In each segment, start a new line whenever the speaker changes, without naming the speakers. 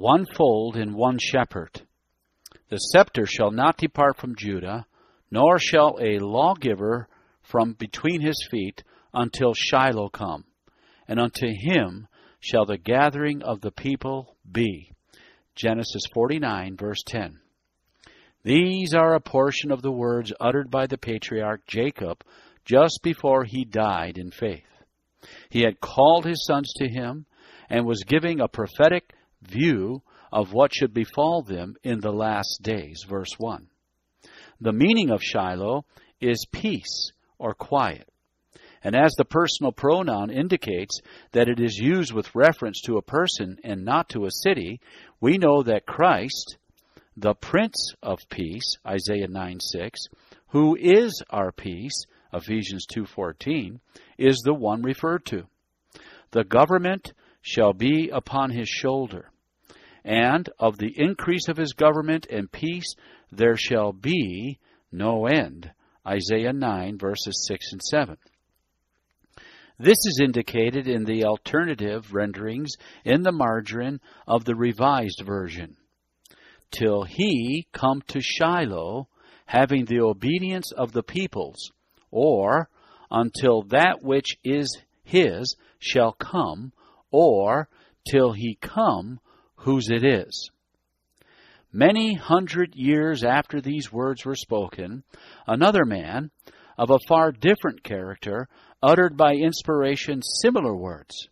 one fold and one shepherd. The scepter shall not depart from Judah, nor shall a lawgiver from between his feet until Shiloh come, and unto him shall the gathering of the people be. Genesis 49, verse 10. These are a portion of the words uttered by the patriarch Jacob just before he died in faith. He had called his sons to him and was giving a prophetic view of what should befall them in the last days. Verse 1. The meaning of Shiloh is peace or quiet. And as the personal pronoun indicates that it is used with reference to a person and not to a city, we know that Christ, the Prince of Peace, Isaiah 9 6, who is our peace, Ephesians 2:14, is the one referred to. The government shall be upon his shoulder, and of the increase of his government and peace there shall be no end. Isaiah 9 verses 6 and 7. This is indicated in the alternative renderings in the margin of the Revised Version. Till he come to Shiloh, having the obedience of the peoples, or until that which is his shall come, or till he come whose it is. Many hundred years after these words were spoken, another man, of a far different character, uttered by inspiration similar words.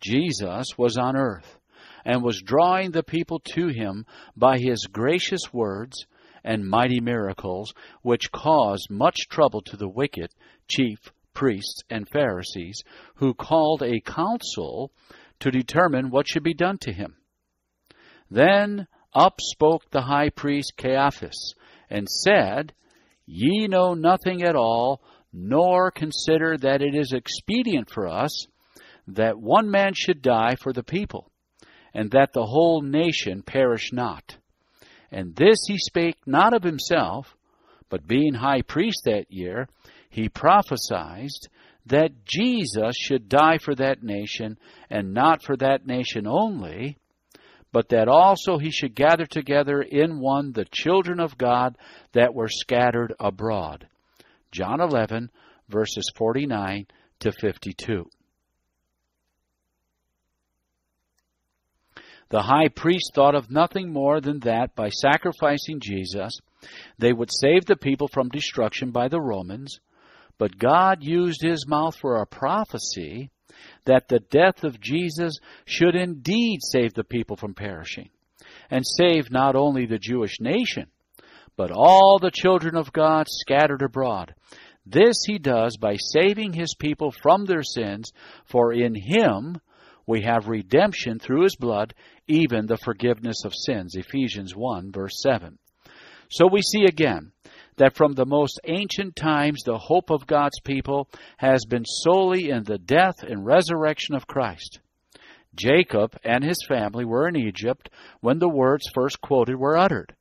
Jesus was on earth and was drawing the people to him by his gracious words and mighty miracles, which caused much trouble to the wicked chief priests and Pharisees, who called a council to determine what should be done to him. Then up spoke the high priest Caiaphas, and said, Ye know nothing at all, nor consider that it is expedient for us that one man should die for the people, and that the whole nation perish not. And this he spake not of himself, but being high priest that year, he prophesied that Jesus should die for that nation, and not for that nation only, but that also he should gather together in one the children of God that were scattered abroad. John 11, verses 49 to 52. The high priest thought of nothing more than that by sacrificing Jesus, they would save the people from destruction by the Romans. But God used his mouth for a prophecy that the death of Jesus should indeed save the people from perishing, and save not only the Jewish nation, but all the children of God scattered abroad. This he does by saving his people from their sins, for in him we have redemption through his blood, even the forgiveness of sins. Ephesians 1, verse 7. So we see again that from the most ancient times the hope of God's people has been solely in the death and resurrection of Christ. Jacob and his family were in Egypt when the words first quoted were uttered.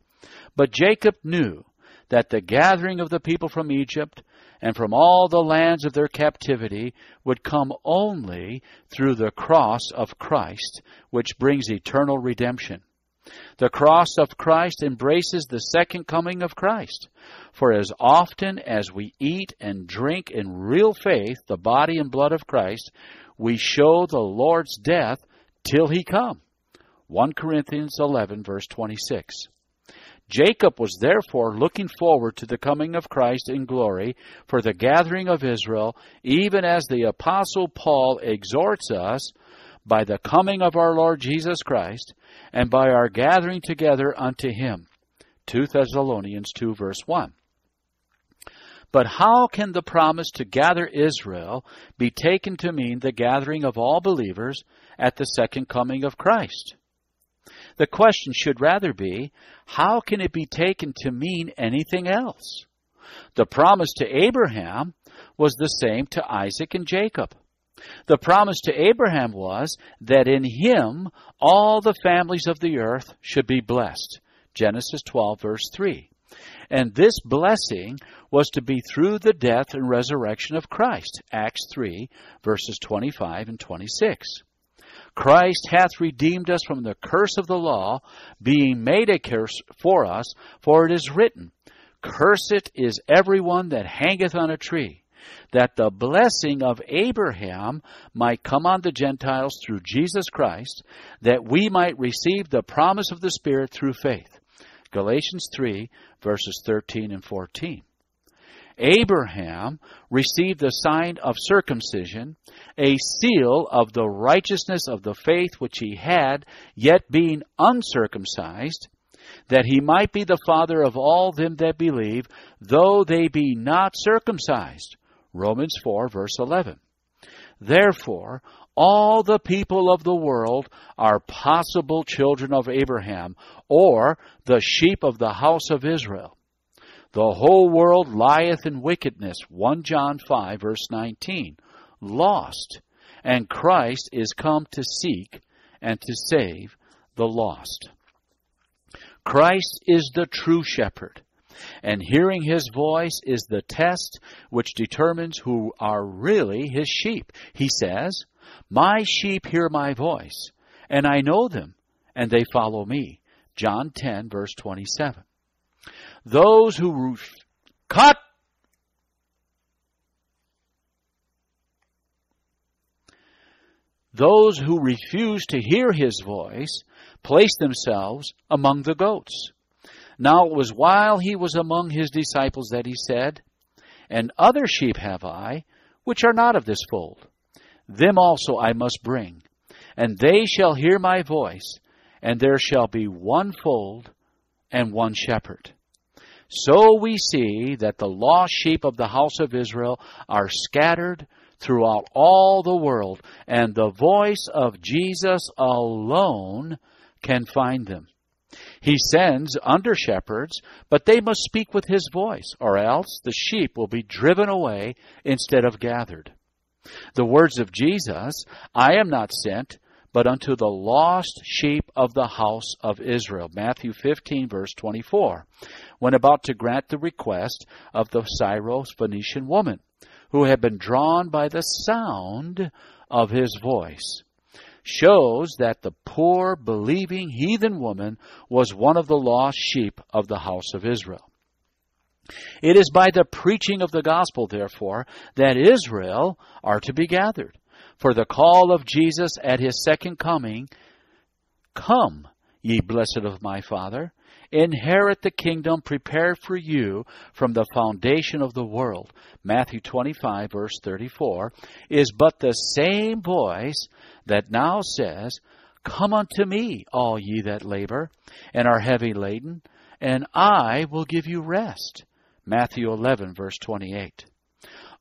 But Jacob knew that the gathering of the people from Egypt and from all the lands of their captivity would come only through the cross of Christ, which brings eternal redemption. The cross of Christ embraces the second coming of Christ. For as often as we eat and drink in real faith the body and blood of Christ, we show the Lord's death till he come. 1 Corinthians 11, verse 26. Jacob was therefore looking forward to the coming of Christ in glory for the gathering of Israel, even as the Apostle Paul exhorts us by the coming of our Lord Jesus Christ and by our gathering together unto him. 2 Thessalonians 2 verse 1. But how can the promise to gather Israel be taken to mean the gathering of all believers at the second coming of Christ? The question should rather be, how can it be taken to mean anything else? The promise to Abraham was the same to Isaac and Jacob. The promise to Abraham was that in him all the families of the earth should be blessed. Genesis 12, verse 3. And this blessing was to be through the death and resurrection of Christ. Acts 3, verses 25 and 26. Christ hath redeemed us from the curse of the law, being made a curse for us, for it is written, Cursed is every one that hangeth on a tree, that the blessing of Abraham might come on the Gentiles through Jesus Christ, that we might receive the promise of the Spirit through faith. Galatians 3, verses 13 and 14. Abraham received the sign of circumcision, a seal of the righteousness of the faith which he had, yet being uncircumcised, that he might be the father of all them that believe, though they be not circumcised. Romans 4, verse 11. Therefore, all the people of the world are possible children of Abraham, or the sheep of the house of Israel. The whole world lieth in wickedness. 1 John 5, verse 19. Lost. And Christ is come to seek and to save the lost. Christ is the true shepherd, and hearing his voice is the test which determines who are really his sheep. He says, My sheep hear my voice, and I know them, and they follow me. John 10, verse 27. Those who cut those who refuse to hear his voice place themselves among the goats. Now it was while he was among his disciples that he said, And other sheep have I, which are not of this fold. Them also I must bring, and they shall hear my voice, and there shall be one fold and one shepherd. So we see that the lost sheep of the house of Israel are scattered throughout all the world, and the voice of Jesus alone can find them. He sends under shepherds, but they must speak with his voice, or else the sheep will be driven away instead of gathered. The words of Jesus, I am not sent, but unto the lost sheep of the house of Israel. Matthew 15, verse 24 when about to grant the request of the Syro-Phoenician woman, who had been drawn by the sound of his voice, shows that the poor, believing heathen woman was one of the lost sheep of the house of Israel. It is by the preaching of the gospel, therefore, that Israel are to be gathered. For the call of Jesus at his second coming, Come, ye blessed of my Father, inherit the kingdom prepared for you from the foundation of the world. Matthew 25, verse 34, is but the same voice that now says, Come unto me, all ye that labor and are heavy laden, and I will give you rest. Matthew 11, verse 28.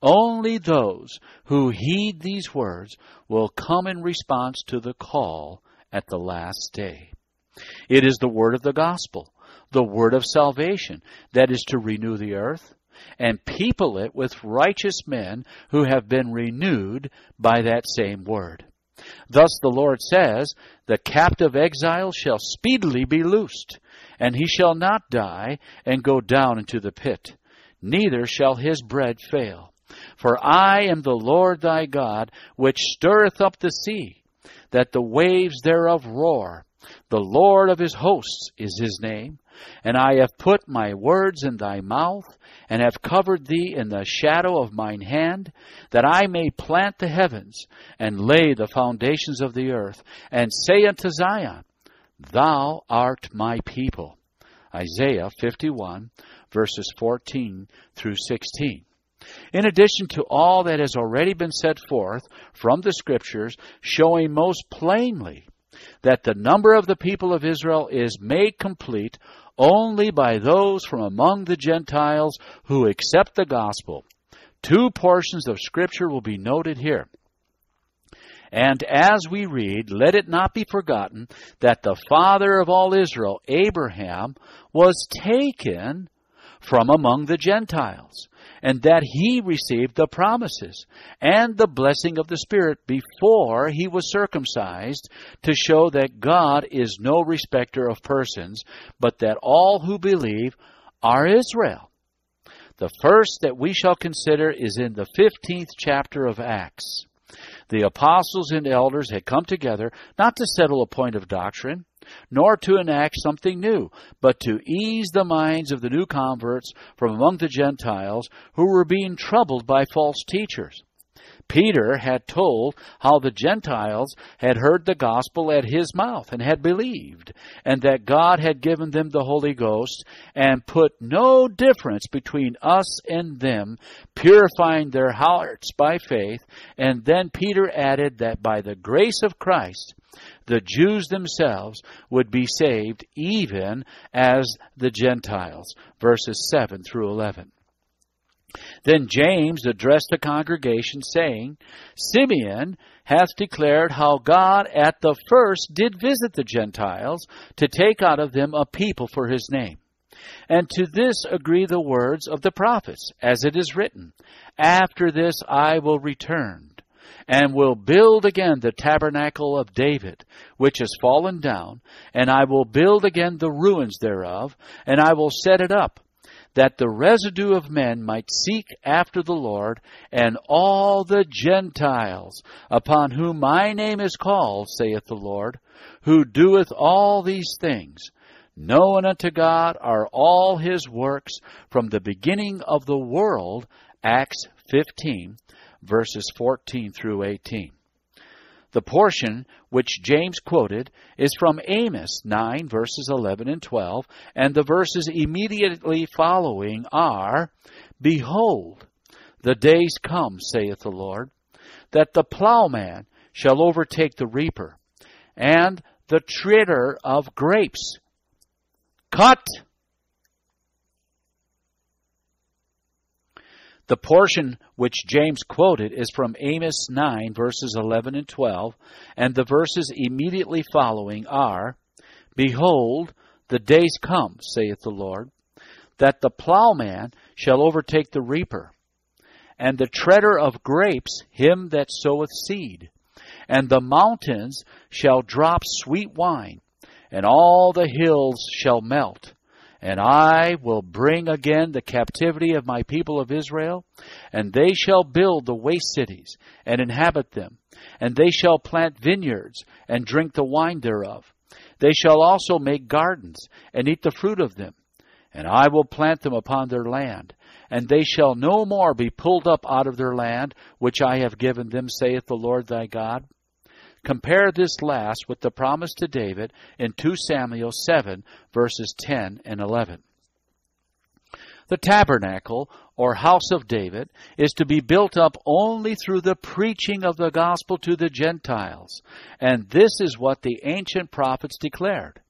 Only those who heed these words will come in response to the call at the last day. It is the word of the gospel, the word of salvation, that is to renew the earth and people it with righteous men who have been renewed by that same word. Thus the Lord says, The captive exile shall speedily be loosed, and he shall not die and go down into the pit, neither shall his bread fail. For I am the Lord thy God, which stirreth up the sea, that the waves thereof roar. The Lord of his hosts is his name. And I have put my words in thy mouth, and have covered thee in the shadow of mine hand, that I may plant the heavens, and lay the foundations of the earth, and say unto Zion, Thou art my people. Isaiah 51, verses 14 through 16. In addition to all that has already been set forth from the Scriptures, showing most plainly that the number of the people of Israel is made complete only by those from among the Gentiles who accept the gospel. Two portions of Scripture will be noted here. And as we read, let it not be forgotten that the father of all Israel, Abraham, was taken from among the Gentiles and that he received the promises and the blessing of the Spirit before he was circumcised to show that God is no respecter of persons, but that all who believe are Israel. The first that we shall consider is in the 15th chapter of Acts. The apostles and elders had come together not to settle a point of doctrine, nor to enact something new, but to ease the minds of the new converts from among the Gentiles who were being troubled by false teachers. Peter had told how the Gentiles had heard the gospel at his mouth and had believed, and that God had given them the Holy Ghost and put no difference between us and them, purifying their hearts by faith. And then Peter added that by the grace of Christ, the Jews themselves would be saved even as the Gentiles. Verses 7 through 11. Then James addressed the congregation, saying, Simeon hath declared how God at the first did visit the Gentiles to take out of them a people for his name. And to this agree the words of the prophets, as it is written, After this I will return, and will build again the tabernacle of David, which is fallen down, and I will build again the ruins thereof, and I will set it up that the residue of men might seek after the Lord, and all the Gentiles, upon whom my name is called, saith the Lord, who doeth all these things, known unto God are all his works from the beginning of the world, Acts 15, verses 14 through 18. The portion which James quoted is from Amos 9, verses 11 and 12, and the verses immediately following are Behold, the days come, saith the Lord, that the plowman shall overtake the reaper, and the treader of grapes. Cut! The portion which James quoted is from Amos 9, verses 11 and 12, and the verses immediately following are Behold, the days come, saith the Lord, that the plowman shall overtake the reaper, and the treader of grapes him that soweth seed. And the mountains shall drop sweet wine, and all the hills shall melt and I will bring again the captivity of my people of Israel, and they shall build the waste cities, and inhabit them, and they shall plant vineyards, and drink the wine thereof. They shall also make gardens, and eat the fruit of them. And I will plant them upon their land, and they shall no more be pulled up out of their land, which I have given them, saith the Lord thy God. Compare this last with the promise to David in 2 Samuel 7, verses 10 and 11. The tabernacle, or house of David, is to be built up only through the preaching of the gospel to the Gentiles. And this is what the ancient prophets declared.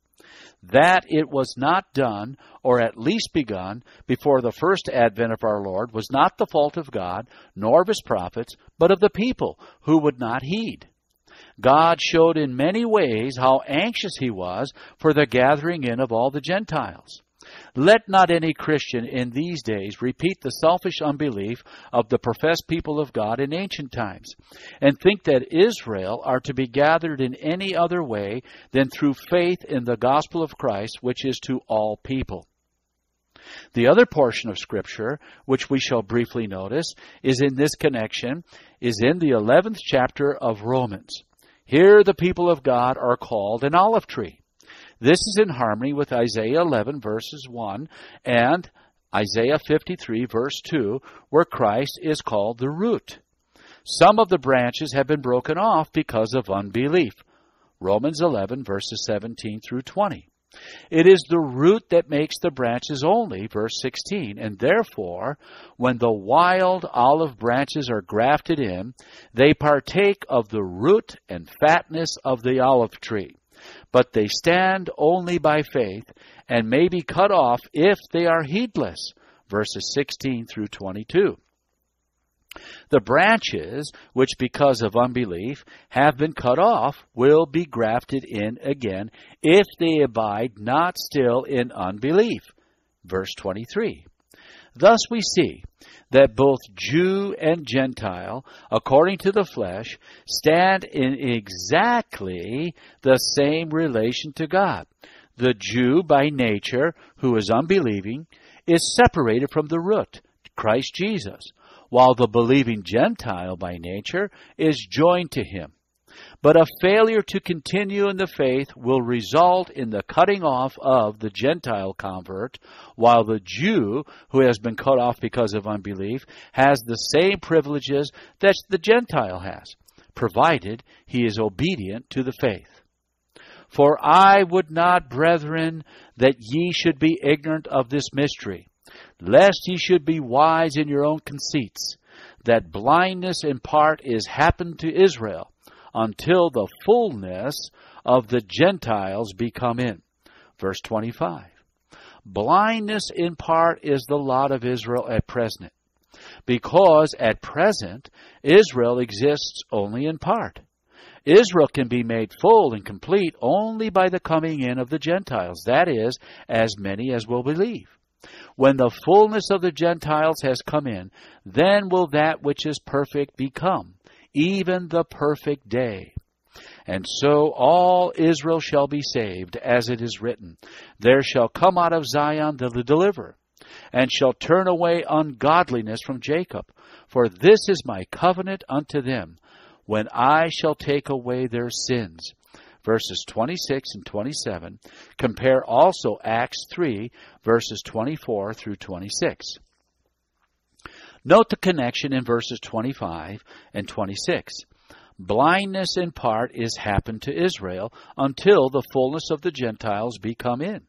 That it was not done, or at least begun, before the first advent of our Lord was not the fault of God, nor of his prophets, but of the people, who would not heed. God showed in many ways how anxious he was for the gathering in of all the Gentiles. Let not any Christian in these days repeat the selfish unbelief of the professed people of God in ancient times, and think that Israel are to be gathered in any other way than through faith in the gospel of Christ, which is to all people. The other portion of Scripture, which we shall briefly notice, is in this connection, is in the 11th chapter of Romans. Here the people of God are called an olive tree. This is in harmony with Isaiah 11 verses 1 and Isaiah 53 verse 2 where Christ is called the root. Some of the branches have been broken off because of unbelief. Romans 11 verses 17 through 20. It is the root that makes the branches only, verse 16. And therefore, when the wild olive branches are grafted in, they partake of the root and fatness of the olive tree. But they stand only by faith and may be cut off if they are heedless, verses 16 through 22. The branches, which because of unbelief have been cut off, will be grafted in again if they abide not still in unbelief. Verse 23. Thus we see that both Jew and Gentile, according to the flesh, stand in exactly the same relation to God. The Jew by nature, who is unbelieving, is separated from the root, Christ Jesus while the believing Gentile by nature is joined to him. But a failure to continue in the faith will result in the cutting off of the Gentile convert, while the Jew, who has been cut off because of unbelief, has the same privileges that the Gentile has, provided he is obedient to the faith. For I would not, brethren, that ye should be ignorant of this mystery, lest ye should be wise in your own conceits, that blindness in part is happened to Israel until the fullness of the Gentiles be come in. Verse 25. Blindness in part is the lot of Israel at present, because at present Israel exists only in part. Israel can be made full and complete only by the coming in of the Gentiles, that is, as many as will believe. When the fullness of the Gentiles has come in, then will that which is perfect become even the perfect day. And so all Israel shall be saved, as it is written, There shall come out of Zion the deliverer, and shall turn away ungodliness from Jacob. For this is my covenant unto them, when I shall take away their sins. Verses 26 and 27. Compare also Acts 3, verses 24 through 26. Note the connection in verses 25 and 26. Blindness in part is happened to Israel until the fullness of the Gentiles be come in.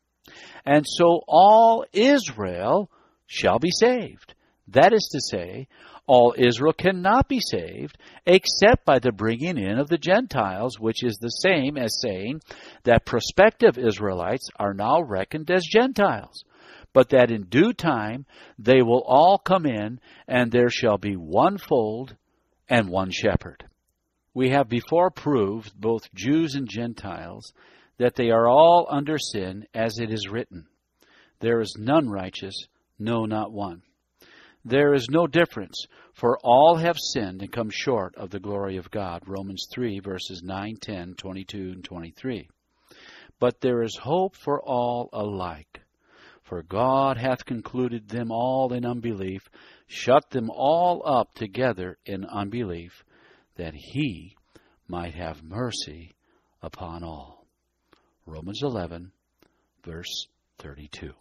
And so all Israel shall be saved. That is to say, all Israel cannot be saved except by the bringing in of the Gentiles, which is the same as saying that prospective Israelites are now reckoned as Gentiles but that in due time they will all come in, and there shall be one fold and one shepherd. We have before proved, both Jews and Gentiles, that they are all under sin, as it is written. There is none righteous, no, not one. There is no difference, for all have sinned and come short of the glory of God. Romans 3, verses 9, 10, 22, and 23. But there is hope for all alike. For God hath concluded them all in unbelief, shut them all up together in unbelief, that he might have mercy upon all. Romans 11, verse 32.